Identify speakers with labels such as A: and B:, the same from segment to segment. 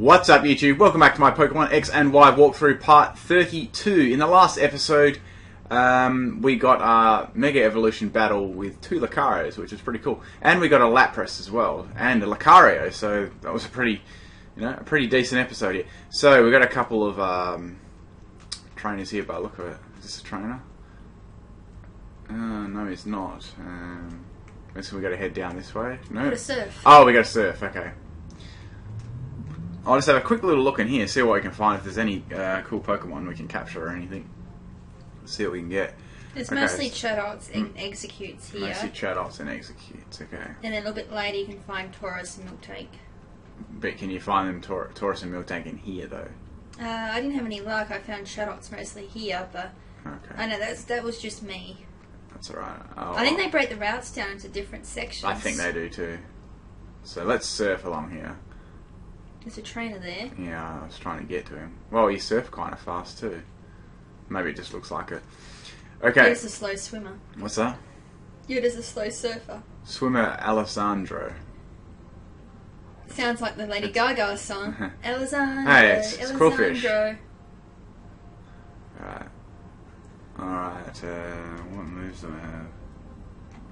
A: What's up, YouTube? Welcome back to my Pokemon X and Y walkthrough part 32. In the last episode, um, we got our Mega Evolution battle with two Lucarios, which is pretty cool. And we got a Lapras as well, and a Lucario, so that was a pretty, you know, a pretty decent episode here. So we got a couple of um, trainers here but look of it. Is this a trainer? Uh, no, it's not. Um, so we got to head down this way. No.
B: Surf.
A: Oh, we got to surf. Okay. I'll just have a quick little look in here, see what we can find. If there's any uh, cool Pokemon we can capture or anything. see what we can get.
B: It's
A: Okay.
B: mostly Chatots and Exeggcutes here.
A: Mostly Chatots and Exeggcutes. Okay.
B: And a little bit later you can find Tauros and Miltank.
A: But can you find them Tor- Tauros and Miltank in here though?
B: Uh, I didn't have any luck. I found Chatots mostly here, but
A: Okay.
B: I know that's that was just me.
A: That's alright.
B: I think they break the routes down into different sections.
A: I think they do too. So let's surf along here.
B: There's a trainer there.
A: Yeah, I was trying to get to him. Well, he surfed kind of fast too. Maybe it just looks like it. Okay,
B: You're a slow swimmer.
A: what's that?
B: You're just a slow surfer.
A: Swimmer Alessandro.
B: Sounds like the Lady Gaga song. Alessandro.
A: Hey, it's- it's Crawfish.
B: Alessandro.
A: Alright. Alright, uh, what moves do I have?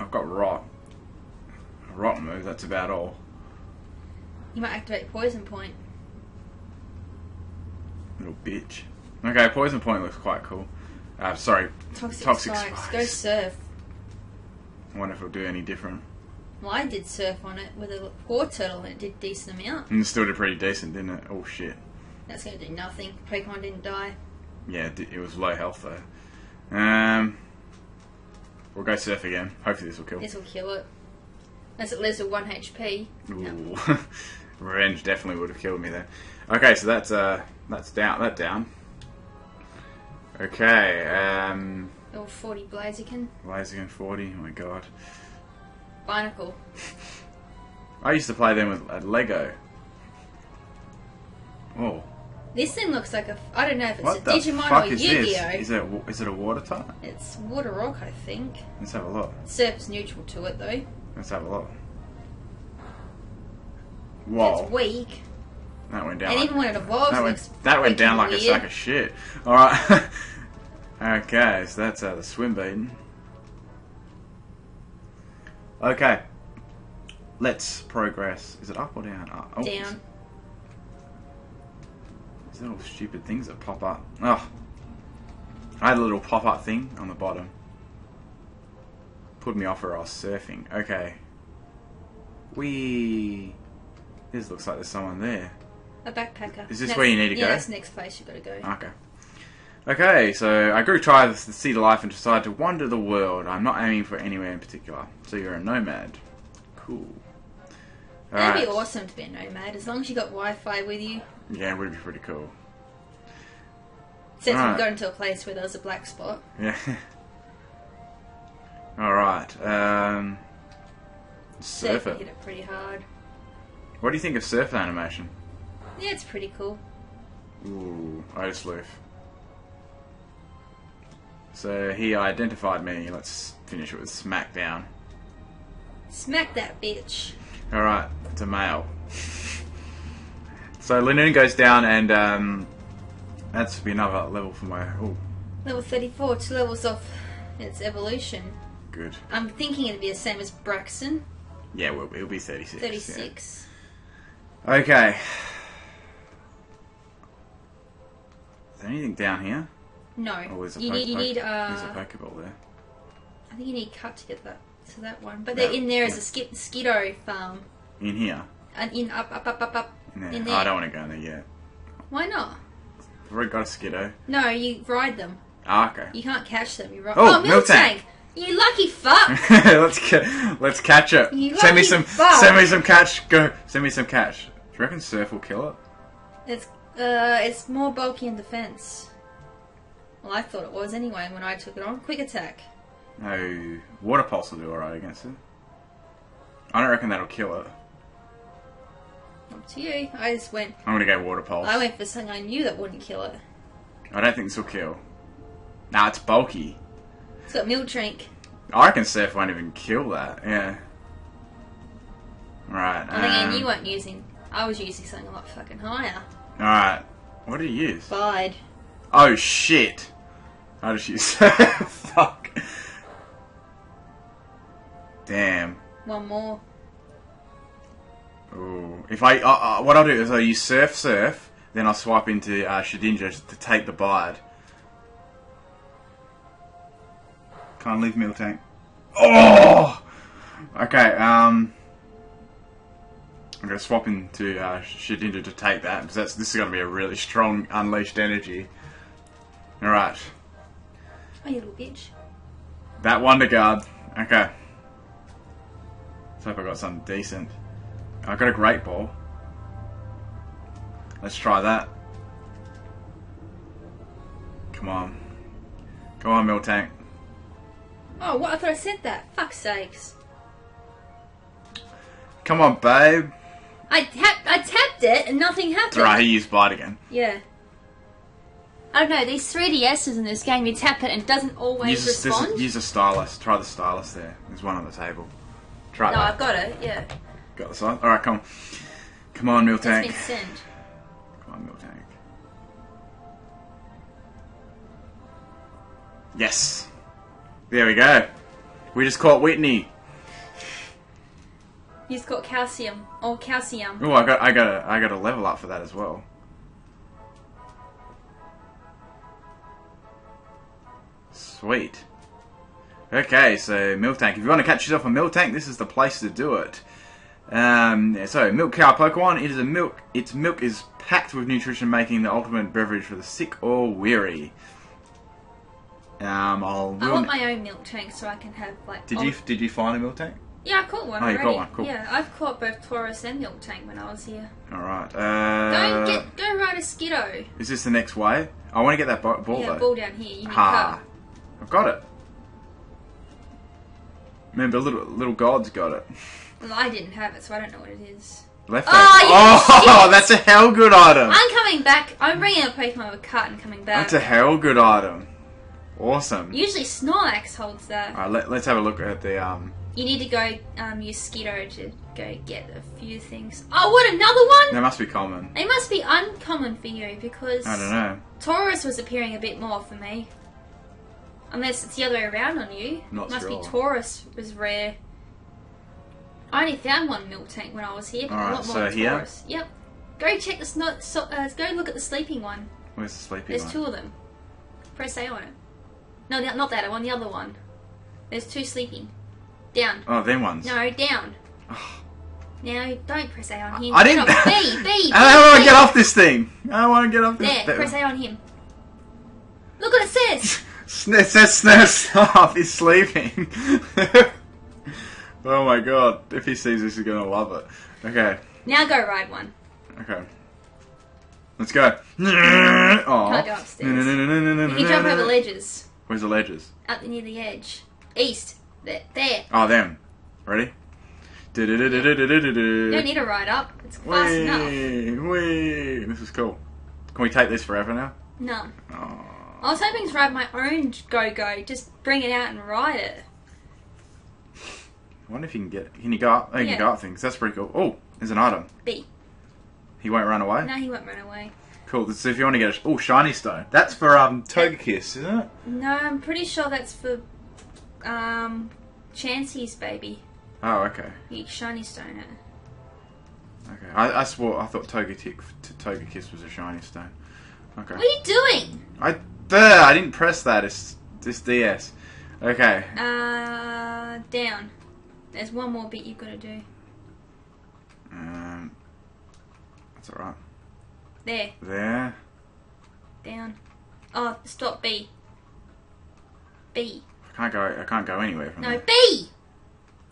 A: I've got Rot. Rot move, that's about all.
B: You might activate Poison Point.
A: Little bitch. Okay, Poison Point looks quite cool. Uh, sorry,
B: Toxic,
A: Toxic
B: spikes.
A: spikes.
B: Go surf.
A: I wonder if it'll do any different.
B: Well, I did surf on it with a poor turtle and it did decent amount.
A: And it still did pretty decent, didn't it? Oh shit.
B: That's going to do nothing. Pokemon didn't die.
A: Yeah, it, was low health though. Um, we'll go surf again. Hopefully this will kill. It.
B: This will kill it. Unless it lives with 1 HP. No.
A: Ooh. Revenge definitely would have killed me there. Okay, so that's uh that's down that down. Okay, um
B: Level 40 Blaziken.
A: Blaziken 40, oh my god.
B: Binacle.
A: I used to play them with at Lego. Oh.
B: This thing looks like a. I don't know if it's
A: What
B: a Digimon or
A: is
B: Yu Gi Oh!
A: Is it is it a water type?
B: It's Water Rock, I think.
A: Let's have a look.
B: Surf's neutral to it, though.
A: Let's have a look.
B: It's
A: Whoa,
B: weak.
A: that went down.
B: And
A: like-
B: even when it evolves,
A: that went, that went down like a sack of shit. Alright. okay, so that's uh, the swim beaten. Okay. Let's progress. Is it up or down? Uh, oh,
B: Down.
A: These little stupid things that pop up. Oh. I had a little pop up thing on the bottom. Put me off where I was surfing. Okay. We. This looks like there's someone there.
B: A backpacker.
A: Is this
B: That's-
A: where you need to
B: yeah,
A: go?
B: that's the next place you've got to go.
A: Okay. Okay, so I grew tired of the city life and decided to wander the world. I'm not aiming for anywhere in particular. So you're a nomad. Cool.
B: That'd
A: Alright.
B: be awesome to be a nomad, as long as you got Wi-Fi with you.
A: Yeah, it would be pretty cool.
B: Since
A: Alright.
B: we got into a place where there was a black spot.
A: Yeah. Alright, um.
B: Surfer hit it pretty hard.
A: What do you think of surfer animation?
B: Yeah, it's pretty cool.
A: Ooh, Osloof. So he identified me. Let's finish it with Smackdown.
B: Smack that bitch.
A: Alright, it's a male. so Linoone goes down and um, that's be another level for my. Oh,
B: Level 34, two levels off its evolution.
A: Good.
B: I'm thinking it'd be the same as Braixen,
A: Yeah, well, it'll be 36. yeah.
B: 36.
A: Okay. Is there anything down here?
B: No,
A: Oh, there's a
B: you
A: poke-
B: need you
A: poke-
B: need
A: There's a
B: uh,
A: Pokeball there.
B: I think you need cut to get that to that one. But they're in there as a skid, skiddo farm,
A: In here?
B: and in up up up up up.
A: In there.
B: In
A: Oh. I don't want to go in there yet.
B: Why not?
A: I've already got a Skiddo.
B: No, you ride them.
A: Ah, okay.
B: You can't catch them. You ride.
A: Oh,
B: Oh, Miltank!
A: Miltank.
B: You lucky fuck!
A: let's ca- let's catch it.
B: You
A: send me
B: lucky
A: some.
B: fuck.
A: Send me some catch. Go. Send me some catch. Do you reckon Surf will kill it?
B: it's uh, it's more bulky in defense. Well, I thought it was anyway when I took it on. Quick attack.
A: No. Water Pulse will do alright against it. I don't reckon that'll kill it.
B: Up to you. I just went.
A: I'm gonna go Water Pulse.
B: I went for something I knew that wouldn't kill it.
A: I don't think this will kill. Nah, it's bulky.
B: It's got milk drink.
A: I reckon Surf won't even kill that. Yeah. Right.
B: I think
A: um,
B: knew you weren't using I was using something a lot fucking higher.
A: Alright. What did you use?
B: Bide.
A: Oh shit. How did she say? Fuck. Damn.
B: One more.
A: Ooh. If I, uh, uh, what I'll do is I'll use surf surf, then I'll swipe into uh, Shedinja to take the bide. Can't leave Miltank. Oh! Okay, um... I'm gonna swap into uh, Shedinja to take that, because that's, this is gonna be a really strong unleashed energy. Alright.
B: Oh, you little bitch.
A: That Wonder Guard. Okay. Let's hope I got something decent. I got a Great Ball. Let's try that. Come on. Come on, Miltank.
B: Oh, what? I thought I said that. Fuck's sakes.
A: Come on, babe.
B: I tapped, I tapped it and nothing happened.
A: It's alright, he used Bide again.
B: Yeah. I don't know, these 3DSs in this game, you tap it and it doesn't always
A: Use, a,
B: respond.
A: this- use a stylus. Try the stylus there. There's one on the table. Try
B: no,
A: that.
B: I've got it, yeah.
A: Got the side? Alright, come on. Come on,
B: It's been sent.
A: Come on, Miltank. Yes. There we go. We just caught Whitney.
B: He's got calcium. Or calcium.
A: Oh, I got, I got, a, I got a level up for that as well. Sweet. Okay, so Miltank. If you want to catch yourself a Miltank, this is the place to do it. Um, so milk cow Pokemon. It is a milk. Its milk is packed with nutrition, making the ultimate beverage for the sick or weary. Um, I'll.
B: I want my own Miltank so I can have like.
A: Did
B: oh,
A: you did you find a Miltank?
B: Yeah, I caught one
A: Oh, you
B: already.
A: caught one, cool.
B: Yeah, I've caught both Tauros and Miltank when I was here.
A: All right.
B: Go
A: Uh,
B: get, go ride a skiddo.
A: is this the next way? I want to get that ball
B: yeah,
A: though.
B: ball down here. You need
A: Ha! I've got it. Remember, little little God's got it.
B: Well, I didn't have it, so I don't know what it is.
A: Left
B: Oh,
A: hand. oh,
B: shit.
A: that's a hell good item.
B: I'm coming back. I'm bringing a Pokemon with a cart and coming back.
A: That's a hell good item. Awesome.
B: Usually Snorlax holds that.
A: All right, let, let's have a look at the um.
B: You need to go um, use Skiddo to go get a few things. Oh, what another one?
A: They must be common.
B: They must be uncommon for you because
A: I don't know.
B: Tauros was appearing a bit more for me. Unless it's the other way around on you.
A: Not
B: must
A: sure.
B: be Tauros was rare. I only found one Miltank when I was here, but a
A: Alright,
B: lot more
A: so
B: than
A: here?
B: Yep. Go check the sno- so, uh, go look at the sleeping one.
A: Where's the sleepy
B: There's
A: one?
B: two of them. Press A on it. No, not that. I want the other one. There's two sleeping. Down.
A: Oh, them ones.
B: No, down.
A: Oh.
B: Now, don't press A on him.
A: I didn't.
B: No, B, B,
A: I don't want
B: B.
A: to get off this thing. I don't want to get off this.
B: There, press A on him. Look what it says.
A: It says Snurf Staff is sleeping. oh my god. If he sees this, he's going to love it. Okay.
B: now go ride one.
A: Okay. Let's go. Oh.
B: Can't go upstairs. You can jump over ledges.
A: Where's the ledges?
B: Up near the edge. East. There. There.
A: Oh, them. Ready?
B: You don't need to ride up. It's fast enough.
A: Wee, wee. This is cool. Can we take this forever now?
B: No.
A: Oh.
B: I was hoping to ride my own go go. Just bring it out and ride it.
A: I wonder if you can get. Can you go up? Oh, you
B: Yeah.
A: can go up things. That's pretty cool. Oh, there's an item.
B: B.
A: He won't run away.
B: No, he won't run away.
A: Cool. So if you want to get a oh shiny stone, that's for um Togekiss, isn't it?
B: No, I'm pretty sure that's for um Chansey's baby.
A: Oh, okay.
B: You shiny stone it.
A: Okay. I, I swore I thought Togetic t- Togekiss was a shiny stone. Okay.
B: What are you doing?
A: I there. I didn't press that. It's this DS. Okay.
B: Uh, down. There's one more bit you've got to do.
A: Um. That's all right.
B: There,
A: There.
B: down. Oh, stop B. B.
A: I can't go. I can't go anywhere from
B: No,
A: there.
B: B.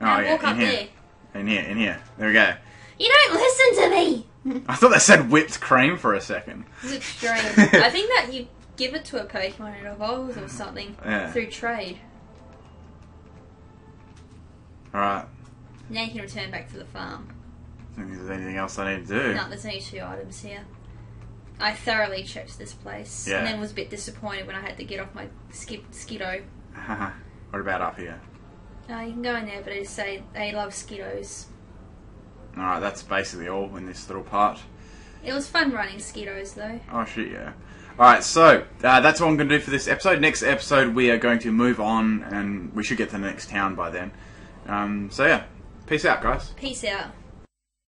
A: Oh
B: now
A: yeah,
B: walk
A: in
B: up
A: here.
B: there.
A: In here. In here. There we go.
B: You don't listen to me.
A: I thought that said whipped cream for a second.
B: It's extreme. I think that you give it to a Pokemon it evolves or something
A: Yeah.
B: through trade.
A: All right.
B: Now you can return back to the farm.
A: I think there's anything else I need to do.
B: No, there's only two items here. I thoroughly checked this place,
A: Yeah.
B: and then was a bit disappointed when I had to get off my skip skiddo.
A: what about up here?
B: Uh, you can go in there, but it say they love skiddos.
A: Alright, that's basically all in this little part.
B: It was fun running Skiddos though.
A: Oh shit, yeah. Alright, so uh, that's all I'm going to do for this episode. Next episode, we are going to move on, and we should get to the next town by then. Um, so yeah, peace out, guys.
B: Peace out.